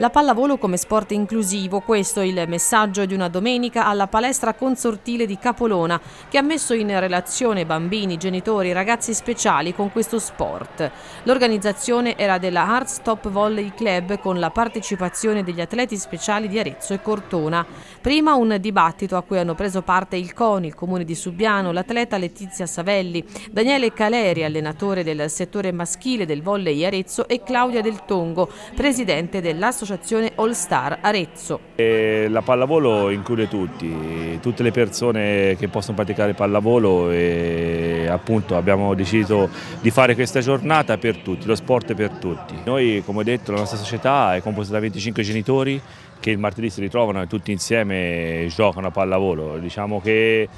La pallavolo come sport inclusivo, questo il messaggio di una domenica alla palestra consortile di Capolona che ha messo in relazione bambini, genitori ragazzi speciali con questo sport. L'organizzazione era della Hearts Top Volley Club con la partecipazione degli atleti speciali di Arezzo e Cortona. Prima un dibattito a cui hanno preso parte il CONI, il comune di Subiano, l'atleta Letizia Savelli, Daniele Caleri, allenatore del settore maschile del volley Arezzo e Claudia Del Tongo, presidente dell'associazione dell'associazione All Star Arezzo. E la pallavolo include tutti, tutte le persone che possono praticare pallavolo e appunto abbiamo deciso di fare questa giornata per tutti, lo sport per tutti. Noi come detto la nostra società è composta da 25 genitori che il martedì si ritrovano e tutti insieme giocano a pallavolo. Diciamo che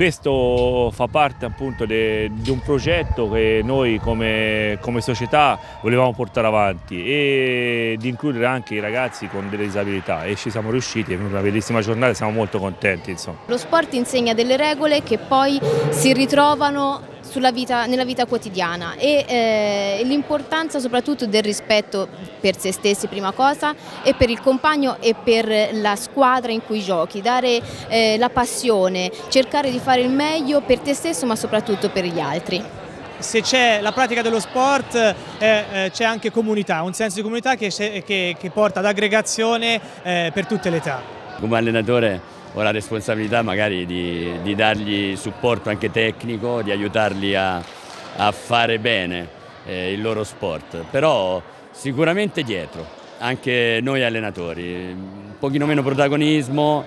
questo fa parte appunto di un progetto che noi come, come, società volevamo portare avanti e di includere anche i ragazzi con delle disabilità e ci siamo riusciti, è una bellissima giornata, siamo molto contenti. Insomma. Lo sport insegna delle regole che poi si ritrovano vita, nella vita quotidiana e eh, l'importanza soprattutto del rispetto per se stessi prima cosa e per il compagno e per la squadra in cui giochi, dare eh, la passione, cercare di fare il meglio per te stesso ma soprattutto per gli altri se c'è la pratica dello sport eh, eh, c'è anche comunità, un senso di comunità che, che, che porta ad aggregazione eh, per tutte le età. Come allenatore ho la responsabilità magari di, di dargli supporto anche tecnico, di aiutarli a, a fare bene eh, il loro sport, però sicuramente dietro, anche noi allenatori, un pochino meno protagonismo,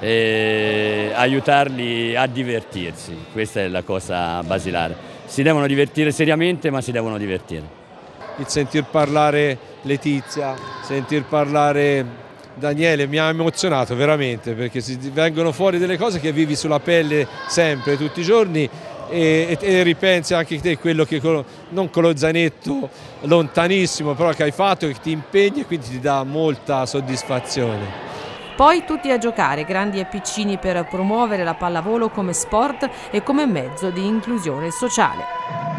eh, aiutarli a divertirsi, questa è la cosa basilare. Si devono divertire seriamente ma si devono divertire. Il sentir parlare Letizia, sentir parlare Daniele mi ha emozionato veramente perché si vengono fuori delle cose che vivi sulla pelle sempre, tutti i giorni e, e, e ripensi anche te quello che non con lo zainetto lontanissimo però che hai fatto, che ti impegni e quindi ti dà molta soddisfazione. Poi tutti a giocare, grandi e piccini, per promuovere la pallavolo come sport e come mezzo di inclusione sociale.